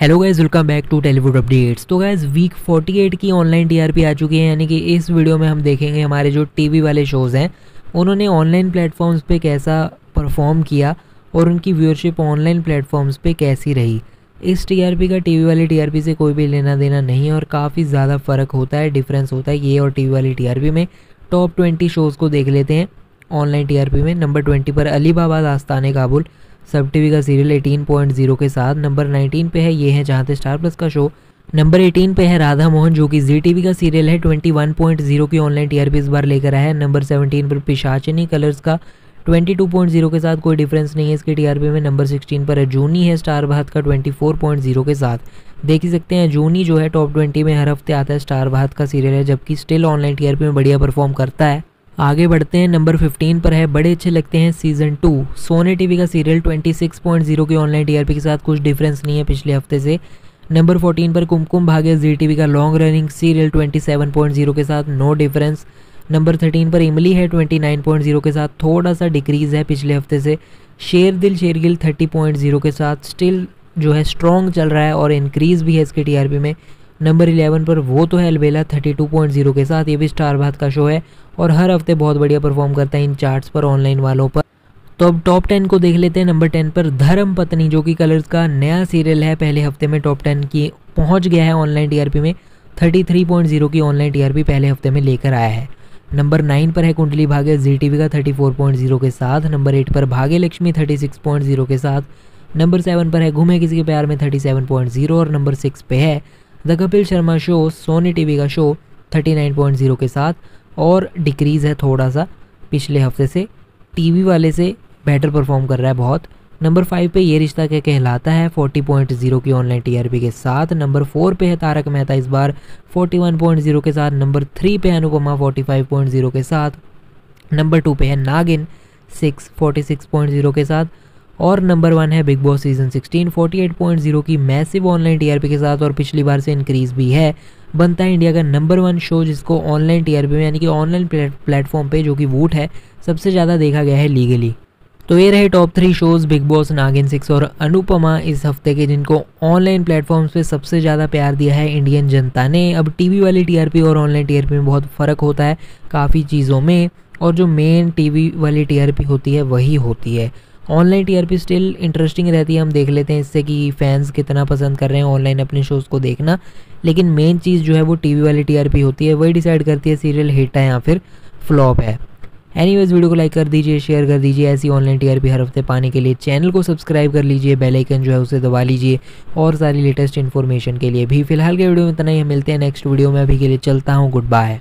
Hello guys welcome back to Tellywood updates तो guys week 48 की online TRP आ चुकी है, यानी कि इस वीडियो में हम देखेंगे हमारे जो टीवी वाले शोज़ हैं, उन्होंने ऑनलाइन प्लेटफॉर्म्स पे कैसा परफॉर्म किया और उनकी व्यूअरशिप ऑनलाइन प्लेटफॉर्म्स पे कैसी रही। इस टीआरपी का टीवी वाली टीआरपी से कोई भी लेना देना नहीं है और काफ़ी ज़्यादा फ़र्क होता है डिफरेंस होता है ये और टीवी वाली टीआरपी में। टॉप ट्वेंटी शोज़ को देख लेते हैं ऑनलाइन टीआरपी में। नंबर ट्वेंटी पर अलीबाबाद आस्तान काबुल। सब टीवी का सीरियल 18.0 के साथ नंबर 19 पे है, ये है जहाँ पे स्टार प्लस का शो नंबर 18 पे है राधा मोहन, जो कि जी टीवी का सीरियल है 21.0 की ऑनलाइन टीआरपी इस बार लेकर आया है। नंबर 17 पर पिशाचनी कलर्स का 22.0 के साथ कोई डिफरेंस नहीं है इसके टीआरपी में। नंबर 16 पर है जूनी है स्टार भारत का 24.0 के साथ। देख ही सकते हैं जूनी जो है टॉप 20 में हर हफ़्ते आता है स्टार भारत का सीरियल है, जबकि स्टिल ऑनलाइन टीआरपी में बढ़िया परफॉर्म करता है। आगे बढ़ते हैं नंबर 15 पर है, Bade Achhe Lagte Hain season two Sony TV का सीरियल 26.0 की ऑनलाइन टीआरपी के साथ कुछ डिफरेंस नहीं है पिछले हफ़्ते से। नंबर 14 पर कुमकुम भाग्य जी टीवी का लॉन्ग रनिंग सीरियल 27.0 के साथ नो डिफरेंस नंबर 13 पर इमली है 29.0 के साथ थोड़ा सा डिक्रीज है पिछले हफ़्ते से। शेर दिल शेरगिल 30.0 के साथ स्टिल जो है स्ट्रॉन्ग चल रहा है और इंक्रीज भी है इसके टीआरपी में। नंबर 11 पर, वो तो है अलबेला 32.0 के साथ, ये भी स्टार भात का शो है, और हर हफ़्ते बहुत बढ़िया परफॉर्म करता है इन चार्ट्स पर ऑनलाइन वालों पर। तो अब टॉप टेन को देख लेते हैं नंबर टेन पर, धर्म पत्नी, जो कि कलर्स का नया सीरियल है, पहले हफ़्ते में टॉप टेन की, पहुँच गया है ऑनलाइन टीआरपी में 33.0 की ऑनलाइन टीआरपी पहले हफ़्ते में लेकर आया है। नंबर नाइन पर है कुंडली भाग्य जी टीवी का 34.0 के साथ, नंबर एट पर भाग्य लक्ष्मी 36.0 के साथ, नंबर सेवन पर है घूमे किसी के प्यार में 37.0 और नंबर सिक्स पे है the Kapil Sharma show, Sony TV का शो 39.0 के साथ और डिक्रीज़ है थोड़ा सा पिछले हफ़्ते से। टीवी वाले से बेटर परफॉर्म कर रहा है बहुत। नंबर फाइव पे ये रिश्ता क्या कहलाता है? 40.0 की ऑनलाइन टीआरपी के साथ। नंबर फोर पे है तारक मेहता इस बार 41.0 के साथ। नंबर थ्री पे अनुपमा 45.0 के साथ। नंबर टू पे है नागिन सिक्स फोर्टी के साथ। और नंबर वन है बिग बॉस सीज़न 16 48.0 की मैसिव ऑनलाइन टीआरपी के साथ और पिछली बार से इंक्रीज भी है। बनता है इंडिया का नंबर वन शो जिसको ऑनलाइन टीआरपी में, यानी कि ऑनलाइन प्लेटफॉर्म पे जो कि वोट है, सबसे ज़्यादा देखा गया है लीगली तो ये रहे top three shows Big Boss Naagin six और अनुपमा इस हफ़्ते के, जिनको ऑनलाइन प्लेटफॉर्म्स पे सबसे ज़्यादा प्यार दिया है इंडियन जनता ने। अब टीवी वाली टीआरपी और ऑनलाइन टीआरपी में बहुत फ़र्क होता है काफ़ी चीज़ों में, और जो मेन टीवी वाली टीआरपी होती है, वही होती है। ऑनलाइन टीआरपी स्टिल इंटरेस्टिंग रहती है, हम देख लेते हैं इससे कि फैंस कितना पसंद कर रहे हैं ऑनलाइन अपने शोज़ को देखना। लेकिन मेन चीज़ जो है वो टीवी वाली टीआरपी होती है, वही डिसाइड करती है सीरियल हिट है या फिर फ्लॉप है। एनी वीडियो को लाइक कर दीजिए शेयर कर दीजिए, ऐसी ऑनलाइन टीआरपी हर हफ़्ते पाने के लिए चैनल को सब्सक्राइब कर लीजिए बेल आइकन जो है उसे दबा लीजिए और सारी लेटेस्ट इन्फॉर्मेशन के लिए भी। फ़िलहाल के वीडियो में इतना ही मिलते हैं नेक्स्ट वीडियो में, अभी के लिए चलता हूँ गुड बाय